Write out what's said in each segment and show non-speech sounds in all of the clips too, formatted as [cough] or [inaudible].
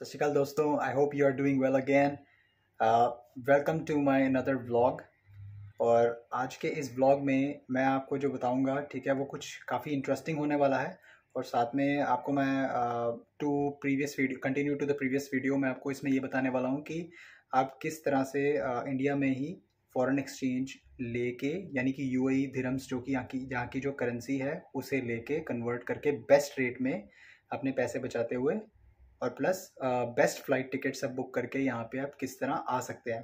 सत श्रीकाल दोस्तों I hope you are doing well again welcome to my another vlog और आज के इस व्लॉग में मैं आपको जो बताऊँगा ठीक है वो कुछ काफ़ी इंटरेस्टिंग होने वाला है। और साथ में आपको मैं to previous video continue to the previous video मैं आपको इसमें ये बताने वाला हूँ कि आप किस तरह से uh, इंडिया में ही फॉरेन एक्सचेंज लेके यानी कि यू आई धीरम्स जो कि यहाँ की यहाँ की जो करेंसी है उसे लेके कन्वर्ट करके बेस्ट रेट में अपने पैसे बचाते हुए और प्लस बेस्ट फ़्लाइट टिकट सब बुक करके यहाँ पे आप किस तरह आ सकते हैं।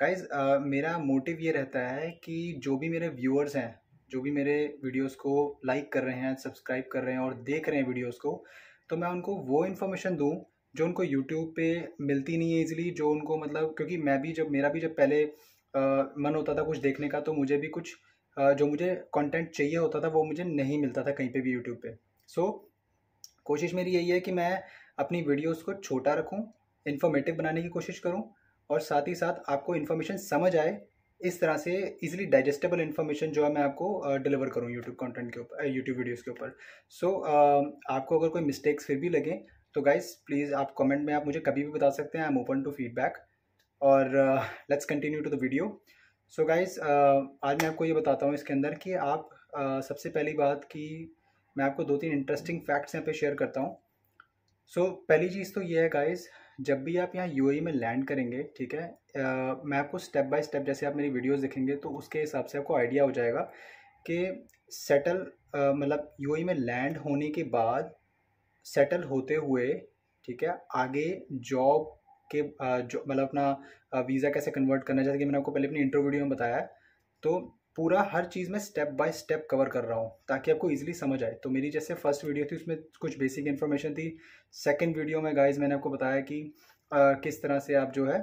गाइज़ मेरा मोटिव ये रहता है कि जो भी मेरे व्यूअर्स हैं जो भी मेरे वीडियोस को लाइक कर रहे हैं सब्सक्राइब कर रहे हैं और देख रहे हैं वीडियोस को तो मैं उनको वो इन्फॉर्मेशन दूँ जो उनको यूट्यूब पे मिलती नहीं है इजीली जो उनको मतलब क्योंकि मैं भी जब मेरा भी जब पहले आ, मन होता था कुछ देखने का तो मुझे भी कुछ आ, जो मुझे कंटेंट चाहिए होता था वो मुझे नहीं मिलता था कहीं पे भी यूट्यूब पे। सो so, कोशिश मेरी यही है कि मैं अपनी वीडियोस को छोटा रखूँ इन्फॉर्मेटिव बनाने की कोशिश करूँ और साथ ही साथ आपको इन्फॉर्मेशन समझ आए इस तरह से इजीली डाइजेस्टेबल इन्फॉर्मेशन जो है मैं आपको डिलीवर करूँ यूट्यूब कंटेंट के ऊपर यूट्यूब वीडियोस के ऊपर। सो so, आपको अगर कोई मिस्टेक्स फिर भी लगे तो गाइज़ प्लीज़ आप कमेंट में आप मुझे कभी भी बता सकते हैं I am open to feedback और let's continue to the video so guys आज मैं आपको ये बताता हूँ इसके अंदर कि आप uh, सबसे पहली बात कि मैं आपको दो तीन इंटरेस्टिंग फैक्ट्स यहाँ पे शेयर करता हूँ। सो so, पहली चीज़ तो ये है गाइस जब भी आप यहाँ यू में लैंड करेंगे ठीक है आ, मैं आपको स्टेप बाय स्टेप जैसे आप मेरी वीडियोस देखेंगे तो उसके हिसाब से आपको आइडिया हो जाएगा कि सेटल मतलब यू में लैंड होने के बाद सेटल होते हुए ठीक है आगे जॉब के जो मतलब अपना वीज़ा कैसे कन्वर्ट करना जैसे कि मैंने आपको पहले अपनी इंटरव्यू वीडियो में बताया तो पूरा हर चीज़ में स्टेप बाय स्टेप कवर कर रहा हूँ ताकि आपको इजीली समझ आए। तो मेरी जैसे फ़र्स्ट वीडियो थी उसमें कुछ बेसिक इन्फॉर्मेशन थी। सेकंड वीडियो में गाइज़ मैंने आपको बताया कि आ, किस तरह से आप जो है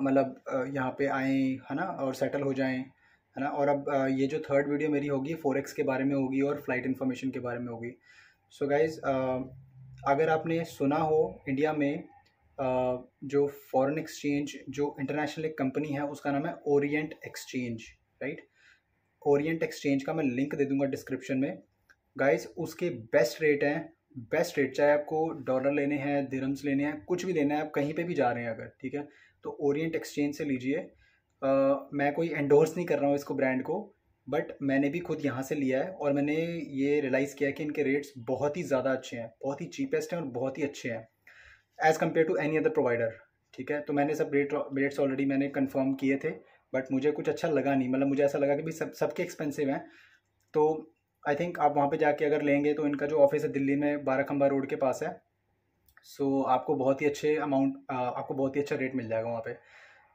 मतलब यहाँ पे आएँ है ना और सेटल हो जाएँ है ना। और अब आ, ये जो थर्ड वीडियो मेरी होगी फोरेक्स के बारे में होगी और फ़्लाइट इन्फॉर्मेशन के बारे में होगी। सो so गाइज़ अगर आपने सुना हो इंडिया में जो फॉरेन एक्सचेंज जो इंटरनेशनल एक कंपनी है उसका नाम है Orient exchange right? Orient exchange का मैं लिंक दे दूँगा डिस्क्रिप्शन में। गाइस उसके बेस्ट रेट हैं। बेस्ट रेट चाहे आपको डॉलर लेने हैं दिरम्स लेने हैं, कुछ भी लेना है, आप कहीं पे भी जा रहे हैं अगर, ठीक है? तो ओरिएंट एक्सचेंज से लीजिए। मैं कोई एंडोर्स नहीं कर रहा हूँ इसको ब्रांड को बट मैंने भी खुद यहाँ से लिया है और मैंने ये रियलाइज़ किया कि इनके रेट्स बहुत ही ज़्यादा अच्छे हैं, बहुत ही चीपेस्ट हैं और बहुत ही अच्छे हैं as compare to any other provider ठीक है? तो मैंने सब रेट रेट्स ऑलरेडी मैंने कन्फर्म किए थे। बट मुझे कुछ अच्छा लगा नहीं। मतलब मुझे ऐसा लगा कि भाई सब सबके एक्सपेंसिव हैं। तो आई थिंक आप वहाँ पे जाके अगर लेंगे तो इनका जो ऑफ़िस है दिल्ली में बारह खम्बा रोड के पास है। सो so, आपको बहुत ही अच्छे अमाउंट आपको बहुत ही अच्छा रेट मिल जाएगा वहाँ पे।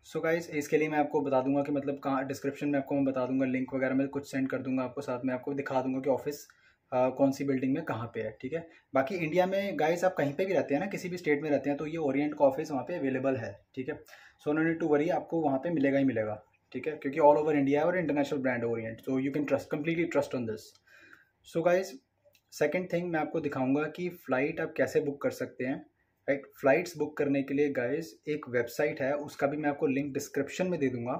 सो so गाइज़ इसके लिए मैं आपको बता दूँगा कि मतलब कहाँ डिस्क्रिप्शन में आपको मैं बता दूँगा लिंक वगैरह मैं कुछ सेंड कर दूँगा आपको साथ में आपको दिखा दूँगा कि ऑफ़िस कौन सी बिल्डिंग में कहाँ पे है, ठीक है? बाकी इंडिया में गाइस आप कहीं पे भी रहते हैं ना, किसी भी स्टेट में रहते हैं तो ये ओरिएंट का ऑफ़िस वहाँ पे अवेलेबल है, ठीक है? So no need to worry आपको वहाँ पे मिलेगा ही मिलेगा, ठीक है? क्योंकि ऑल ओवर इंडिया है और international brand Orient so you can trust completely trust on this so guys second thing मैं आपको दिखाऊँगा कि फ़्लाइट आप कैसे बुक कर सकते हैं राइट फ्लाइट्स बुक करने के लिए गाइज़ एक वेबसाइट है, उसका भी मैं आपको लिंक डिस्क्रिप्शन में दे दूँगा,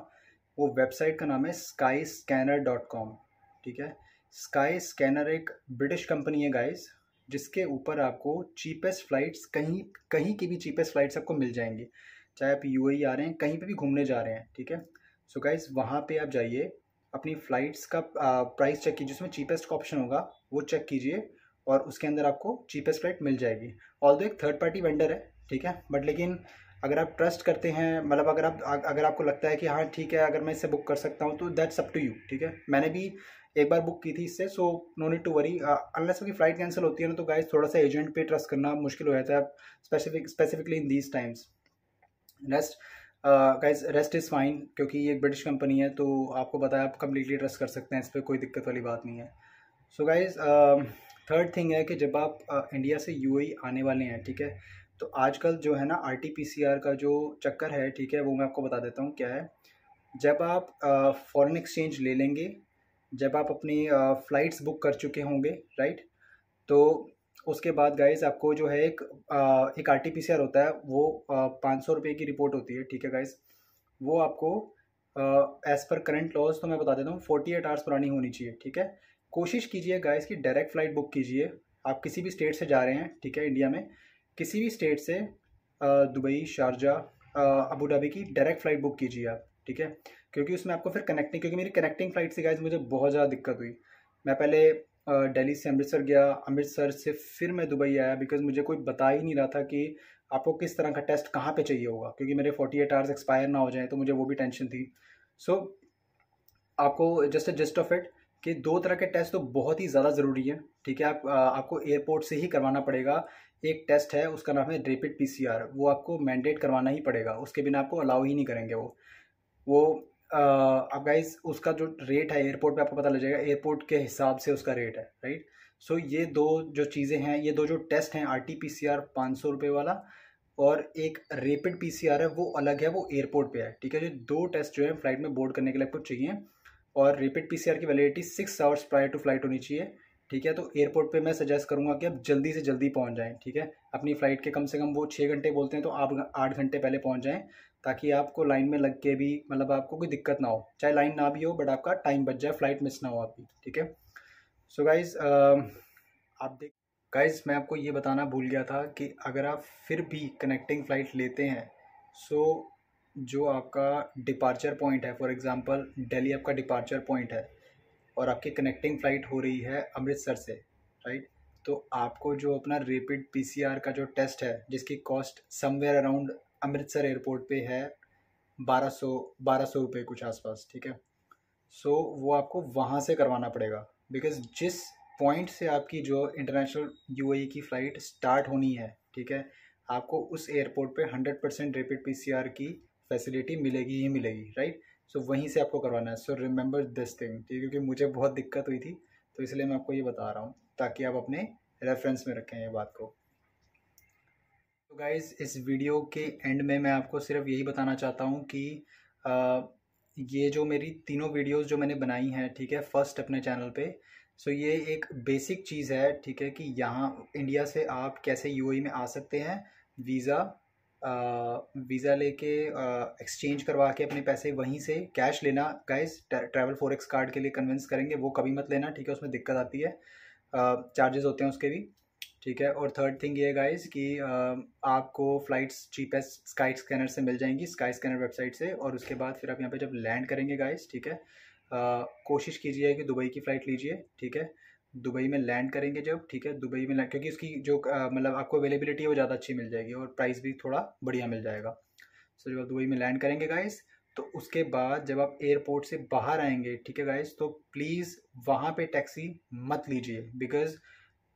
वो वेबसाइट का नाम है स्काई स्कैनर डॉट कॉम ठीक है? स्काई स्कैनर एक ब्रिटिश कंपनी है गाइज़ जिसके ऊपर आपको चीपेस्ट फ़्लाइट्स कहीं कहीं की भी चीपेस्ट फ़्लाइट्स आपको मिल जाएँगी। चाहे आप यू आ रहे हैं, कहीं पे भी घूमने जा रहे हैं, ठीक है? सो गाइज़ वहाँ पे आप जाइए, अपनी फ़्लाइट्स का प्राइस चेक कीजिए, उसमें चीपेस्ट का ऑप्शन होगा, वो चेक कीजिए और उसके अंदर आपको चीपेस्ट फ़्लाइट मिल जाएगी। ऑल एक थर्ड पार्टी वेंडर है, ठीक है? बट लेकिन अगर आप ट्रस्ट करते हैं मतलब अगर आप, अगर आपको लगता है कि हाँ ठीक है, अगर मैं इसे बुक कर सकता हूँ तो दैट्स अप टू यू ठीक है? मैंने भी एक बार बुक की थी इससे so no need to worry unless की फ़्लाइट कैंसिल होती है ना तो गाइज़ थोड़ा सा एजेंट पे ट्रस्ट करना मुश्किल हो जाता है specific specifically in these times next guys rest is fine क्योंकि ये एक ब्रिटिश कंपनी है तो आपको बताया आप कम्प्लीटली ट्रस्ट कर सकते हैं इस पर कोई दिक्कत वाली बात नहीं है। सो गाइज़ थर्ड थिंग है कि जब आप uh, इंडिया से यू आने वाले हैं ठीक है तो आजकल जो है ना R T P C R का जो चक्कर है ठीक है वो मैं आपको बता देता हूँ क्या है। जब आप फॉरेन uh, एक्सचेंज ले लेंगे जब आप अपनी फ़्लाइट्स बुक कर चुके होंगे राइट तो उसके बाद गाइस आपको जो है एक एक आर टी होता है, वो पाँच सौ रुपये की रिपोर्ट होती है, ठीक है गाइस वो आपको एज़ पर करंट लॉज तो मैं बता देता हूँ फोर्टी एट आवर्स पुरानी होनी चाहिए, ठीक है? कोशिश कीजिए गाइस कि डायरेक्ट फ़्लाइट बुक कीजिए। आप किसी भी स्टेट से जा रहे हैं, ठीक है इंडिया में, किसी भी स्टेट से दुबई, शारजा अबू धाबी की डायरेक्ट फ़्लाइट बुक कीजिए आप, ठीक है? क्योंकि उसमें आपको फिर कनेक्टिंग क्योंकि मेरी कनेक्टिंग फ़्लाइट से गाइज़ मुझे बहुत ज़्यादा दिक्कत हुई। मैं पहले दिल्ली से अमृतसर गया। अमृतसर से फिर मैं दुबई आया बिकॉज़ मुझे कोई बता ही नहीं रहा था कि आपको किस तरह का टेस्ट कहाँ पे चाहिए होगा क्योंकि मेरे फोर्टी एट आवर्स एक्सपायर ना हो जाए तो मुझे वो भी टेंशन थी। सो so, आपको just a just of it कि दो तरह के टेस्ट तो बहुत ही ज़्यादा ज़रूरी है ठीक है? आप आ, आपको एयरपोर्ट से ही करवाना पड़ेगा। एक टेस्ट है उसका नाम है रेपिड पीसीआर वो आपको मैंडेट करवाना ही पड़ेगा उसके बिना आपको अलाउ ही नहीं करेंगे वो। वो अब गाइज़ उसका जो रेट है एयरपोर्ट पे आपको पता लग जाएगा एयरपोर्ट के हिसाब से उसका रेट है राइट सो ये दो जो चीज़ें हैं, ये दो जो टेस्ट हैं R T P C R पाँच सौ रुपये वाला और एक रेपिड पी सी आर है, वो अलग है, वो एयरपोर्ट पे है, ठीक है जो? दो टेस्ट जो है फ़्लाइट में बोर्ड करने के लिए आपको चाहिए और रेपिड पी सी आर की validity six hours prior to flight होनी चाहिए, ठीक है? तो एयरपोर्ट पे मैं सजेस्ट करूँगा कि आप जल्दी से जल्दी पहुँच जाएँ, ठीक है? अपनी फ़्लाइट के कम से कम वो छः घंटे बोलते हैं तो आप आठ घंटे पहले पहुँच जाएँ ताकि आपको लाइन में लग के भी मतलब आपको कोई दिक्कत ना हो। चाहे लाइन ना भी हो बट आपका टाइम बच जाए फ़्लाइट मिस ना हो आपकी, ठीक है? सो गाइज़ आप देख गाइज़ मैं आपको ये बताना भूल गया था कि अगर आप फिर भी कनेक्टिंग फ़्लाइट लेते हैं सो जो आपका डिपार्चर पॉइंट है फॉर एग्ज़ाम्पल दिल्ली आपका डिपार्चर पॉइंट है, और आपकी कनेक्टिंग फ़्लाइट हो रही है अमृतसर से राइट तो आपको जो अपना रेपिड पीसीआर का जो टेस्ट है, जिसकी cost somewhere around Amritsar airport पे है बारह सौ बारह सौ रुपये कुछ आसपास ठीक है? सो so, वो आपको वहाँ से करवाना पड़ेगा बिकॉज़ जिस पॉइंट से आपकी जो इंटरनेशनल यूएई की फ़्लाइट स्टार्ट होनी है ठीक है आपको उस एयरपोर्ट पे हंड्रेड परसेंट रेपिड पीसीआर की फैसिलिटी मिलेगी ही मिलेगी राइट सो so, वहीं से आपको करवाना है। सो रिमेंबर दिस थिंग ठीक है क्योंकि मुझे बहुत दिक्कत हुई थी तो इसलिए मैं आपको ये बता रहा हूँ ताकि आप अपने रेफरेंस में रखें ये बात को। तो गाइज़ इस वीडियो के एंड में मैं आपको सिर्फ़ यही बताना चाहता हूँ कि आ, ये जो मेरी तीनों वीडियोस जो मैंने बनाई हैं ठीक है फ़र्स्ट अपने चैनल पे सो ये एक बेसिक चीज़ है ठीक है कि यहाँ इंडिया से आप कैसे यूएई में आ सकते हैं वीज़ा वीज़ा लेके एक्सचेंज करवा के अपने पैसे वहीं से कैश लेना गाइस ट्रैवल फॉरेक्स कार्ड के लिए कन्विंस करेंगे वो कभी मत लेना ठीक है उसमें दिक्कत आती है चार्जेस होते हैं उसके भी। ठीक है? और थर्ड थिंग ये गाइस कि आपको फ़्लाइट्स चीपेस्ट स्काई स्कैनर से मिल जाएँगी स्काई स्कैनर वेबसाइट से और उसके बाद फिर आप यहाँ पे जब लैंड करेंगे गाइस ठीक है? कोशिश कीजिए कि दुबई की फ़्लाइट लीजिए, ठीक है? दुबई में लैंड करेंगे जब, ठीक है? दुबई में क्योंकि उसकी जो मतलब आपको अवेलेबिलिटी है वो ज़्यादा अच्छी मिल जाएगी और प्राइस भी थोड़ा बढ़िया मिल जाएगा। सो जब आप दुबई में लैंड करेंगे गाइस तो उसके बाद जब आप एयरपोर्ट से बाहर आएँगे, ठीक है गाइस तो प्लीज़ वहाँ पे टैक्सी मत लीजिए बिकॉज़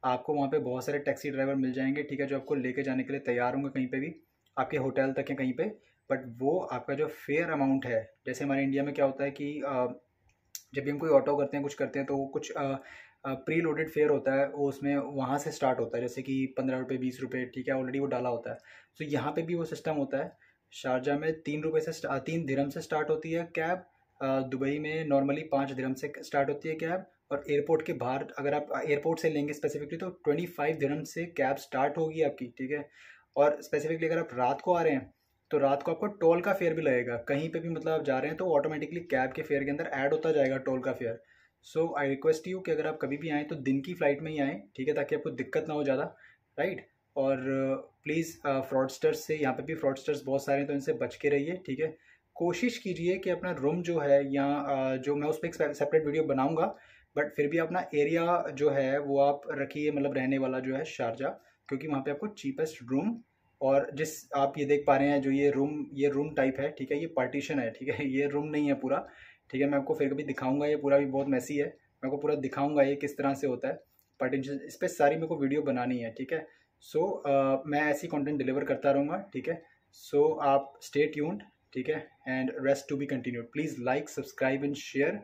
आपको वहाँ पे बहुत सारे टैक्सी ड्राइवर मिल जाएँगे, ठीक है, जो आपको लेके जाने के लिए तैयार होंगे कहीं पे भी। आपके होटल तक या कहीं पे बट वो आपका जो फेयर अमाउंट है, जैसे हमारे इंडिया में क्या होता है कि जब भी हम कोई ऑटो करते हैं, कुछ करते हैं तो कुछ प्री लोडेड फेयर होता है, वो उसमें वहाँ से स्टार्ट होता है, जैसे कि पंद्रह रुपये बीस रुपये ठीक है ऑलरेडी वो डाला होता है। तो यहाँ पे भी वो सिस्टम होता है। शारजा में तीन रुपये से तीन धर्म से स्टार्ट होती है कैब दुबई में नॉर्मली पाँच धर्म से स्टार्ट होती है कैब और एयरपोर्ट के बाहर, अगर आप एयरपोर्ट से लेंगे स्पेसिफिकली तो ट्वेंटी फाइव धर्म से कैब स्टार्ट होगी आपकी, ठीक है? और स्पेसिफिकली अगर आप रात को आ रहे हैं तो रात को आपको टोल का फेयर भी लगेगा। कहीं पे भी मतलब आप जा रहे हैं तो ऑटोमेटिकली कैब के फेयर के अंदर ऐड होता जाएगा टोल का fare so I request you कि अगर आप कभी भी आएँ तो दिन की फ़्लाइट में ही आएँ, ठीक है? ताकि आपको दिक्कत ना हो ज़्यादा राइट और प्लीज़ फ्रॉडस्टर्स से, यहाँ पे भी फ्रॉडस्टर्स बहुत सारे हैं तो इनसे बच के रहिए, ठीक है? कोशिश कीजिए कि अपना रूम जो है या जो मैं उस पर एक सेपरेट वीडियो बनाऊँगा बट फिर भी अपना एरिया जो है वो आप रखिए मतलब रहने वाला जो है शारजा क्योंकि वहाँ पे आपको चीपेस्ट रूम और जिस आप ये देख पा रहे हैं जो ये रूम ये रूम टाइप है ठीक है ये पार्टीशन है ठीक है [laughs] ये रूम नहीं है पूरा ठीक है मैं आपको फिर कभी दिखाऊँगा ये पूरा भी बहुत मैसी है मैं आपको पूरा दिखाऊँगा ये किस तरह से होता है पार्टीशन इस पर सारी मेरे को वीडियो बनानी है ठीक है सो so, uh, मैं ऐसी कंटेंट डिलीवर करता रहूँगा ठीक है सो so, आप स्टे ट्यून्ड ठीक है and rest to be continued please like subscribe and share